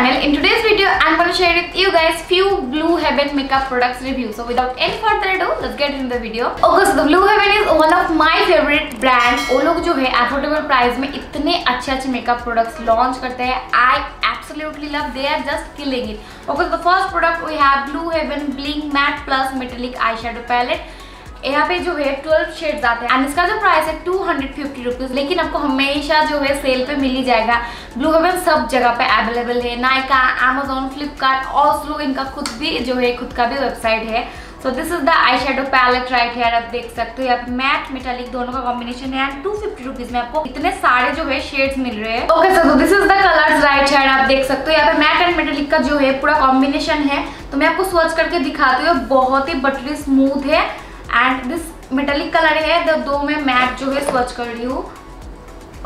channel. In today's video, I'm going to share with you guys few Blue Heaven makeup products review. So without any further ado, let's get into the video. Okay, so the Blue Heaven is one of my favorite brand. वो लोग जो है affordable price में इतने अच्छे अच्छे makeup products launch करते हैं. I absolutely love. They are just killing it. Okay, so the first product we have Blue Heaven Bling Matte Plus Metallic Eyeshadow Palette. यहाँ पे जो है 12 शेड्स आते हैं। एंड इसका जो प्राइस है टू हंड्रेड फिफ्टी रुपीज़ लेकिन आपको हमेशा जो है सेल पे मिल ही जाएगा। ब्लू हेवन सब जगह पे अवेलेबल है। नायका अमेजोन फ्लिपकार्ट और ऑल्सो इनका खुद भी जो है, खुद का भी वेबसाइट है। So this is the eye shadow palette right है आप देख सकते हो। यहाँ मैट मेटालिक दोनों का कॉम्बिनेशन है। टू फिफ्टी रुपीज़ में आपको इतने सारे जो है शेड्स मिल रहे हैं। Okay sir this is the colours right है आप देख सकते हो। यहाँ पे मैट एंड मेटालिक का जो है, पूरा कॉम्बिनेशन है। तो मैं आपको स्वच्छ करके दिखाती हूँ। बहुत ही बटरी स्मूथ है। मेटेलिक कलर है दो, दो में मैट जो है स्वच कर रही हूँ।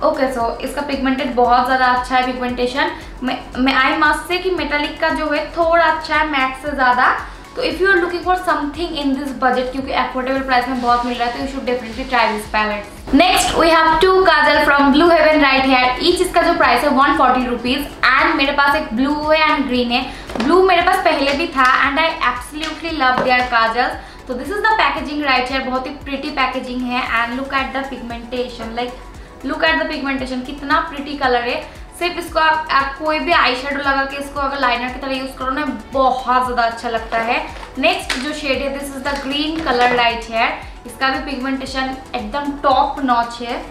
ओके सो इसका पिगमेंटेड बहुत ज़्यादा अच्छा है पिगमेंटेशन मैं आई मस्ट से कि मेटेलिक का जो है थोड़ा अच्छा है मैट से ज़्यादा। तो if you are looking for something in this budget क्योंकि अफोर्डेबल प्राइस में बहुत मिल रहा है तो you should definitely try this palette next we have two kajal from Blue Heaven right here each इसका जो प्राइस है वन फोर्टी रुपीज़ एंड मेरे पास एक ब्लू है एंड ग्रीन है। ब्लू मेरे पास पहले भी था and I absolutely love their kajal. तो this is the packaging right है बहुत ही प्रिटी पैकेजिंग है. And look at the pigmentation like look at the pigmentation कितना प्रिटी कलर है. सिर्फ़ इसको आप, आप कोई भी आई शेडो लगा के इसको अगर लाइनर की तरह यूज़ करो ना बहुत ज़्यादा अच्छा लगता है. नेक्स्ट जो शेड है this is the green colour right है इसका भी पिगमेंटेशन एकदम टॉप नॉच है.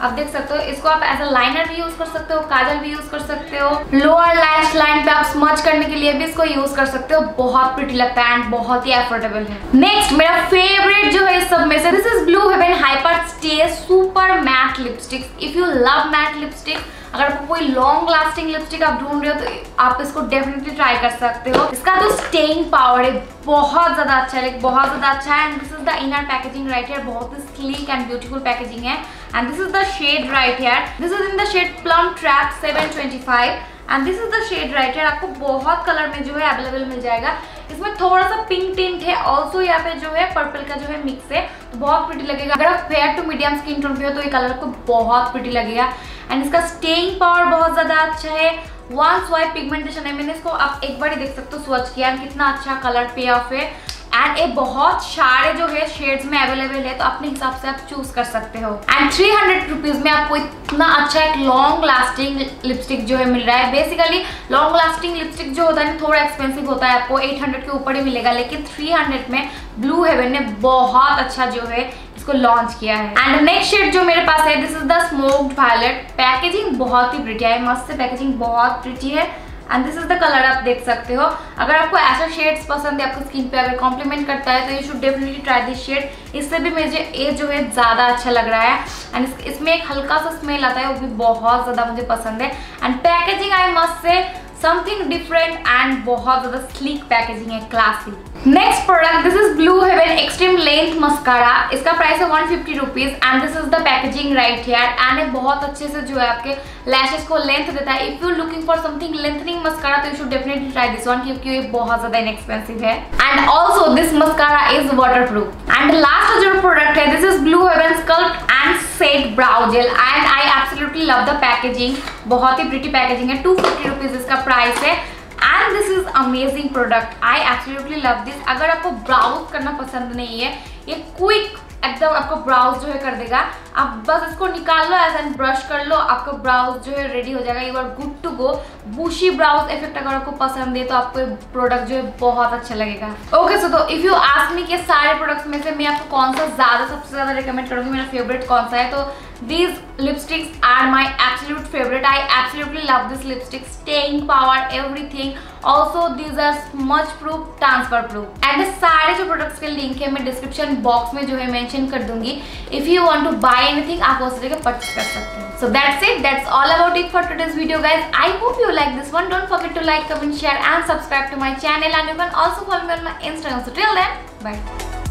आप देख सकते हो इसको आप एज अ लाइनर भी यूज़ कर सकते हो काजल भी यूज़ कर सकते हो. लोअर लैश लाइन स्मच करने के लिए भी इसको यूज़ कर सकते हो। बहुत प्रिटी लगता है एंड बहुत ही एफोर्डेबल है। नेक्स्ट मेरा फेवरेट जो है इस सब में से this is Blue Heaven hyper stay super matte lipstick if you love matte lipstick अगर आपको कोई लॉन्ग लास्टिंग लिपस्टिक आप ढूंढ रहे हो तो आप इसको डेफिनेटली ट्राई कर सकते हो। इसका जो स्टेइंग पावर है, बहुत ज़्यादा अच्छा है। लाइक बहुत ज़्यादा अच्छा है। And this is the inner packaging right है बहुत ही स्लीक एंड ब्यूटीफुल पैकेजिंग है। And this is the shade right here this is in the shade plum trap 725 and this is the shade right here आपको बहुत colour में जो है available मिल जाएगा। इसमें थोड़ा सा पिंक टिंट है ऑल्सो यहाँ पे जो है पर्पल का जो है मिक्स है तो बहुत प्रिटी लगेगा। अगर आप fair to medium skin tone पे हो तो ये कलर आपको बहुत प्रिटी लगेगा। एंड इसका स्टेइंग पावर बहुत ज़्यादा अच्छा है। वन स्वाइप पिगमेंटेशन है, मैंने इसको आप एक बार ही देख सकते हो स्वच्छ किया, कितना अच्छा कलर पे ऑफ़ है। एंड ये बहुत सारे जो है शेड्स में अवेलेबल है तो अपने हिसाब से आप चूज़ कर सकते हो। एंड थ्री हंड्रेड रुपीज़ में आपको इतना अच्छा एक लॉन्ग लास्टिंग लिपस्टिक जो है मिल रहा है। बेसिकली लॉन्ग लास्टिंग लिपस्टिक जो होता है ना, थोड़ा एक्सपेंसिव होता है, आपको एट हंड्रेड के ऊपर ही मिलेगा। लेकिन थ्री हंड्रेड में ब्लू हेवन ने बहुत अच्छा जो है इसको लॉन्च किया है। एंड नेक्स्ट शेड जो मेरे पास है this is the smoked violet packaging बहुत ही प्रिटी है, मस्त पैकेजिंग बहुत प्रिटी है। And this is the colour आप देख सकते हो। अगर आपको ऐसा शेड्स पसंद है आपकी स्किन पे अगर कॉम्प्लीमेंट करता है तो you should definitely try this shade इससे भी मुझे ये जो है ज़्यादा अच्छा लग रहा है। एंड इस, इसमें एक हल्का सा स्मेल आता है वो भी बहुत ज़्यादा मुझे पसंद है। And packaging I must say something different and बहुत ज़्यादा स्लीक पैकेजिंग है classy next product this is blue heaven extreme length mascara इसका प्राइस है one fifty rupees and this is the packaging right here and बहुत अच्छे से जो है आपके लैशेस को लेंथ देता है. If you looking for something lengthening mascara तो you should definitely try this one क्योंकि ये बहुत ज़्यादा इनएक्सपेंसिव है. And also this mascara is water proof and last जो प्रोडक्ट है this is blue heaven sculpt and set brow gel and I absolutely love the packaging बहुत ही pretty packaging है. टू फिफ्टी रुपीज़ इसका price है. And this is amazing product I absolutely love this अगर आपको browse करना पसंद नहीं है, ये क्विक एकदम आपको ब्राउज जो है कर देगा। आप बस इसको निकाल लो एज एंड ब्रश कर लो, आपका ब्राउज जो है रेडी हो जाएगा। You are good to go bushy brows effect अगर आपको पसंद है तो आपको प्रोडक्ट जो है बहुत अच्छा लगेगा। ओके सो तो इफ़ यू आस्क मी के सारे प्रोडक्ट्स में से मैं आपको कौन सा ज़्यादा, सबसे ज़्यादा रिकमेंड करूँगी, मेरा फेवरेट कौन सा है तो these lipsticks are my absolute favorite i absolutely love this lipstick staying power everything also these are smudge proof transfer proof and सारे जो प्रोडक्ट्स के लिंक है मैं डिस्क्रिप्शन बॉक्स में जो है मेंशन कर दूंगी if you want to buy anything आप उस तरह परचेस कर सकते हैं so that's it that's all about it for today's video guys I hope you like this one don't forget to like comment share and subscribe to my channel and you can also follow me on my Instagram so till then bye